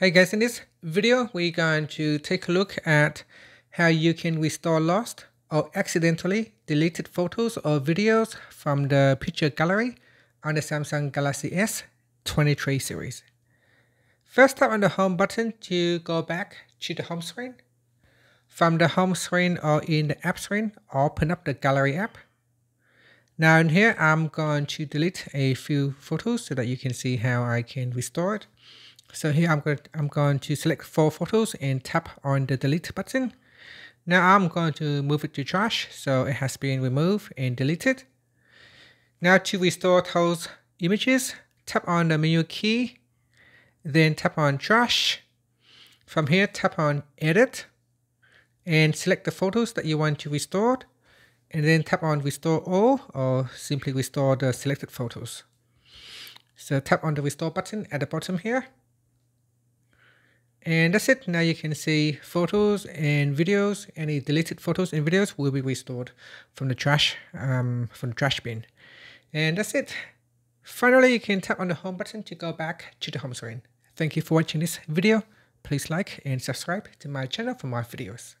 Hey guys, in this video, we're going to take a look at how you can restore lost or accidentally deleted photos or videos from the picture gallery on the Samsung Galaxy S23 series. First tap on the home button to go back to the home screen. From the home screen or in the app screen, open up the gallery app. Now in here, I'm going to delete a few photos so that you can see how I can restore it. So here I'm going, to, I'm going to select four photos and tap on the delete button. Now I'm going to move it to trash so it has been removed and deleted. Now to restore those images, tap on the menu key, then tap on trash. From here tap on edit and select the photos that you want to restore and then tap on restore all or simply restore the selected photos. So tap on the restore button at the bottom here and that's it. Now you can see photos and videos. Any deleted photos and videos will be restored from the trash, um, from the trash bin. And that's it. Finally, you can tap on the home button to go back to the home screen. Thank you for watching this video. Please like and subscribe to my channel for more videos.